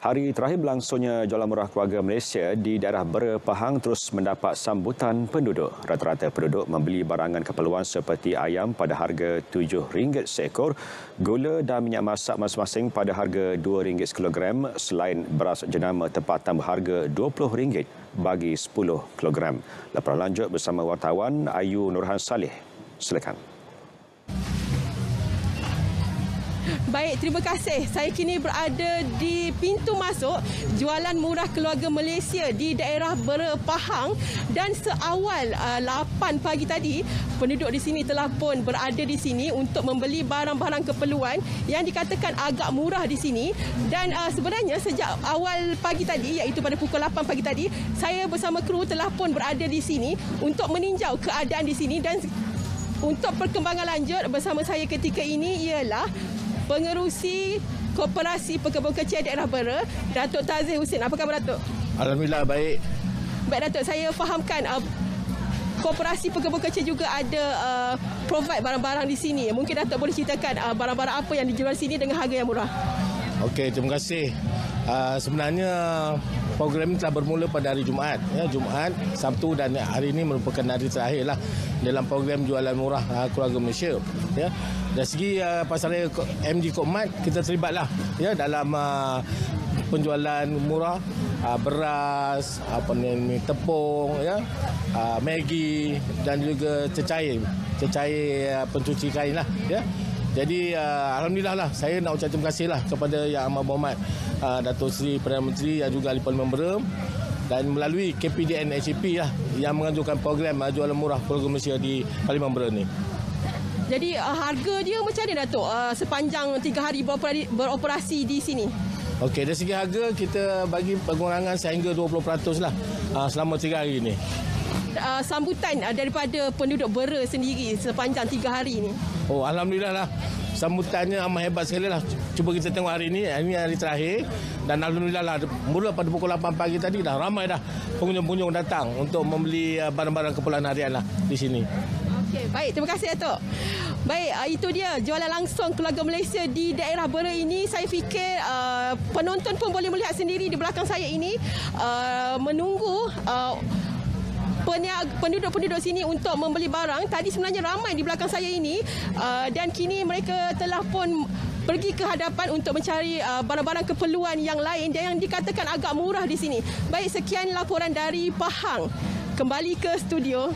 Hari terakhir berlangsungnya jualan murah keluarga Malaysia di daerah Bera Pahang terus mendapat sambutan penduduk. Rata-rata penduduk membeli barangan keperluan seperti ayam pada harga RM7 seekor, gula dan minyak masak masing-masing pada harga RM2 sekilogram selain beras jenama tempatan berharga RM20 bagi 10 kilogram. Laporan lanjut bersama wartawan Ayu Nurhan Saleh. Silakan. Baik, terima kasih. Saya kini berada di pintu masuk jualan murah keluarga Malaysia di daerah Bera Pahang dan seawal uh, 8 pagi tadi, penduduk di sini telah pun berada di sini untuk membeli barang-barang keperluan yang dikatakan agak murah di sini. Dan uh, sebenarnya sejak awal pagi tadi iaitu pada pukul 8 pagi tadi, saya bersama kru telah pun berada di sini untuk meninjau keadaan di sini. Dan untuk perkembangan lanjut bersama saya ketika ini ialah pengerusi Koperasi Pekebun Kecil Daerah Bera, Datuk Tazih Husin. Apa khabar Datuk? Alhamdulillah baik. Baik Datuk, saya fahamkan uh, Koperasi Pekebun Kecil juga ada uh, provide barang-barang di sini. Mungkin Datuk boleh ceritakan uh, barang-barang apa yang dijual di sini dengan harga yang murah. Okey, terima kasih. Uh, sebenarnya program ini telah bermula pada hari Jumaat. Ya, Jumaat, Sabtu dan hari ini merupakan hari terakhir lah dalam program jualan murah uh, keluarga Malaysia. Ya. Dari segi uh, pasaraya MG Kokmat, kita terlibatlah ya, dalam uh, penjualan murah uh, beras, apa ni, tepung, ya, uh, Maggi dan juga cecair, cecair uh, pencuci kain lah. Ya. Jadi uh, alhamdulillah lah saya nak ucap terima kasih lah kepada Yang Amat Berhormat uh, Datuk Seri Perdana Menteri dan juga Ahli Parlimen dan melalui KPDN HCP lah yang menganjurkan program uh, jualan murah keluarga Malaysia di Parlimen Bera ni. Jadi uh, harga dia macam mana Datuk uh, sepanjang tiga hari beroperasi, beroperasi di sini? Okey, dari segi harga kita bagi pengurangan sehingga 20% lah uh, selama tiga hari ini. Uh, sambutan uh, daripada penduduk Bera sendiri sepanjang tiga hari ini? Oh, Alhamdulillah lah. Sambutannya amat hebat sekali lah. Cuba kita tengok hari ini. Ini hari terakhir. Dan Alhamdulillah lah. Mula pada pukul 8 pagi tadi dah ramai dah pengunjung-pengunjung datang untuk membeli uh, barang-barang keperluan harian lah di sini. Okey, baik. Terima kasih, Datuk. Baik, uh, itu dia jualan langsung keluarga Malaysia di daerah Bera ini. Saya fikir uh, penonton pun boleh melihat sendiri di belakang saya ini uh, menunggu uh, penduduk-penduduk sini untuk membeli barang. Tadi sebenarnya ramai di belakang saya ini uh, dan kini mereka telah pun pergi ke hadapan untuk mencari uh, barang-barang keperluan yang lain dan yang dikatakan agak murah di sini. Baik, sekian laporan dari Pahang. Kembali ke studio.